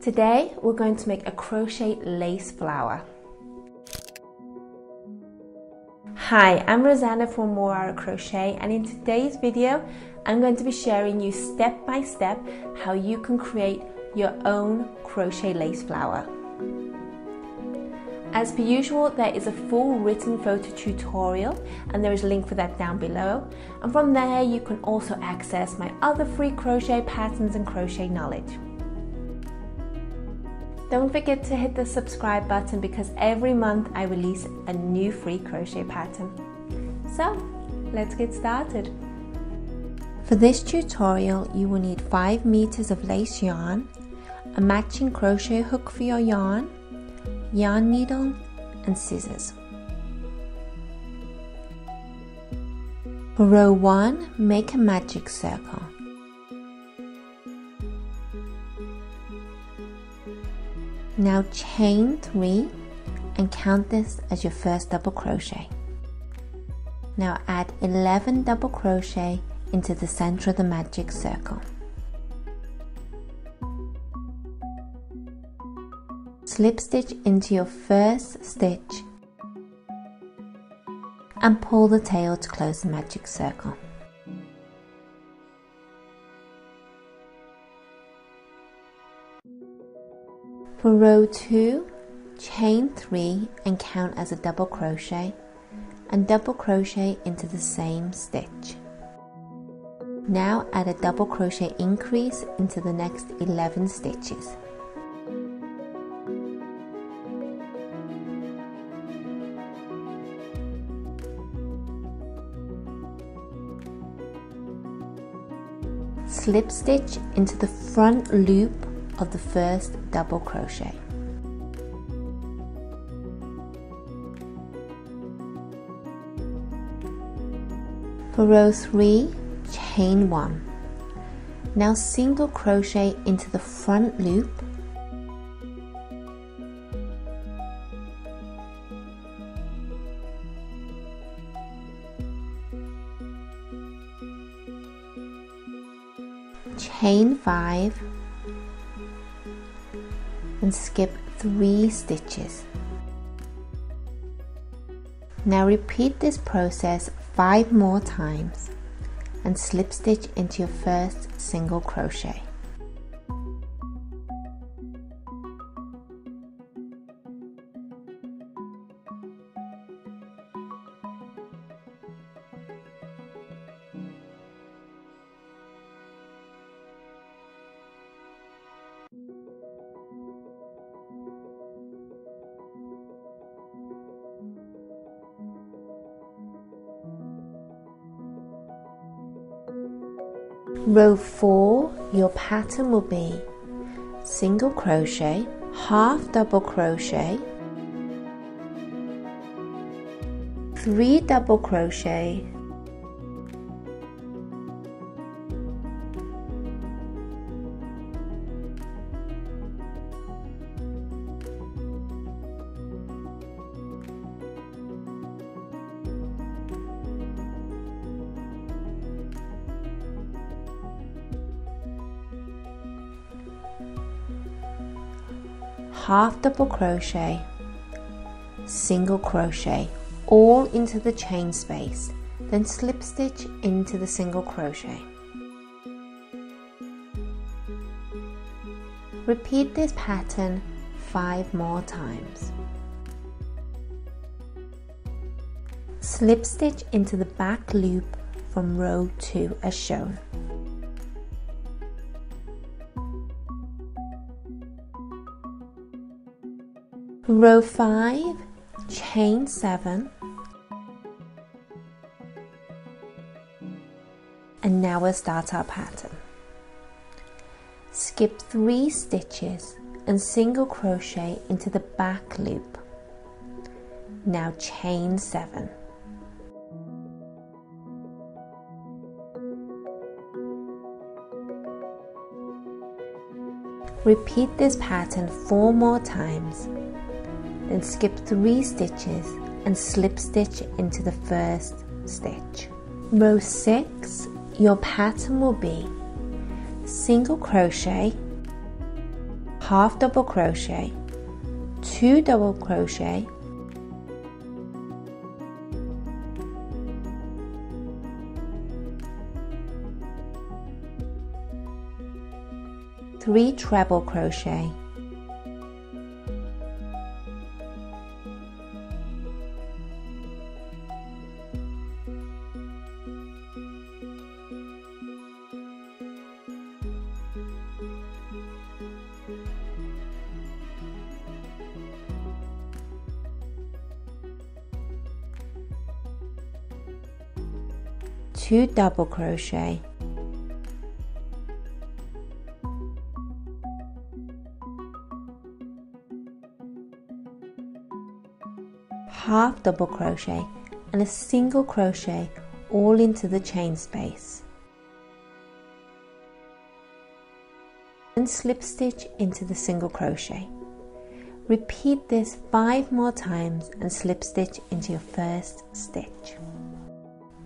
Today we're going to make a crochet lace flower. Hi, I'm Roseanna from Moara Crochet and in today's video I'm going to be sharing you step by step how you can create your own crochet lace flower. As per usual, there is a full written photo tutorial and there is a link for that down below. And from there you can also access my other free crochet patterns and crochet knowledge. Don't forget to hit the subscribe button because every month I release a new free crochet pattern. So, let's get started. For this tutorial, you will need 5 meters of lace yarn, a matching crochet hook for your yarn, yarn needle, and scissors. For row 1, make a magic circle. Now chain 3 and count this as your first double crochet. Now add 11 double crochet into the center of the magic circle. Slip stitch into your first stitch and pull the tail to close the magic circle. For row 2, chain 3 and count as a double crochet and double crochet into the same stitch. Now add a double crochet increase into the next 11 stitches. Slip stitch into the front loop of the first double crochet. For row 3, chain 1. Now single crochet into the front loop chain 5 and skip 3 stitches. Now repeat this process 5 more times and slip stitch into your first single crochet. Row 4, your pattern will be single crochet, half double crochet, 3 double crochet, half double crochet single crochet all into the chain space then slip stitch into the single crochet. Repeat this pattern five more times. Slip stitch into the back loop from row 2 as shown row 5 chain 7 and now we'll start our pattern. Skip 3 stitches and single crochet into the back loop. Now chain 7 Repeat this pattern four more times then skip 3 stitches and slip stitch into the first stitch. Row 6, your pattern will be single crochet, half double crochet, 2 double crochet, three treble crochet two double crochet. Half double crochet and a single crochet all into the chain space. And slip stitch into the single crochet. Repeat this five more times and slip stitch into your first stitch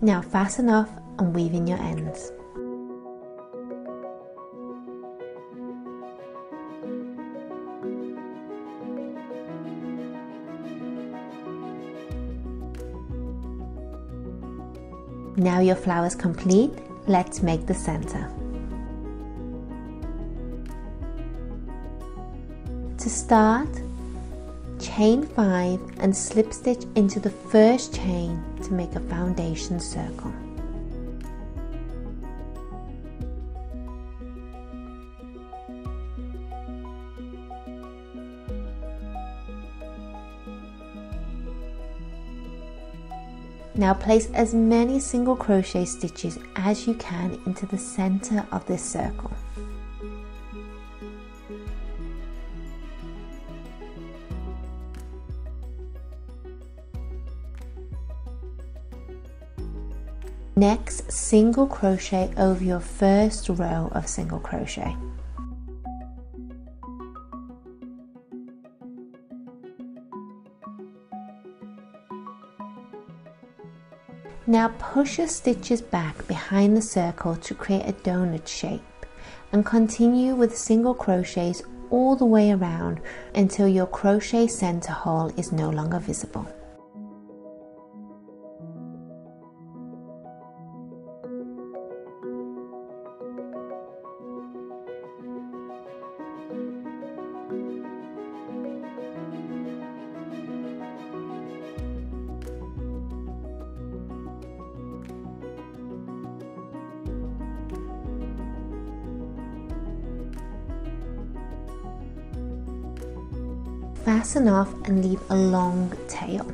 now fasten off and weave in your ends. Now your flower is complete, let's make the center. To start, chain 5 and slip stitch into the first chain to make a foundation circle. Now place as many single crochet stitches as you can into the center of this circle. Next, single crochet over your first row of single crochet. Now push your stitches back behind the circle to create a donut shape and continue with single crochets all the way around until your crochet center hole is no longer visible. Fasten off and leave a long tail.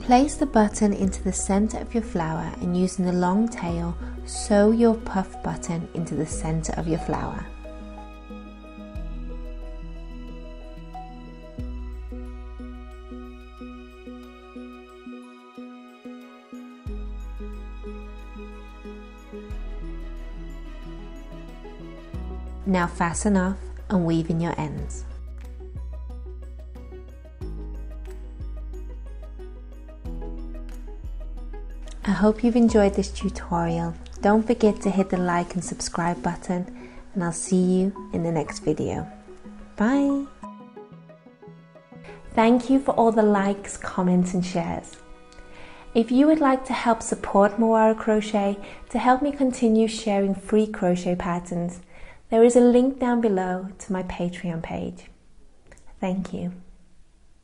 Place the button into the center of your flower and using the long tail, sew your puff button into the center of your flower. Now fasten off and weave in your ends. I hope you've enjoyed this tutorial. Don't forget to hit the like and subscribe button and I'll see you in the next video. Bye! Thank you for all the likes, comments and shares. If you would like to help support Moara Crochet to help me continue sharing free crochet patterns, there is a link down below to my Patreon page. Thank you.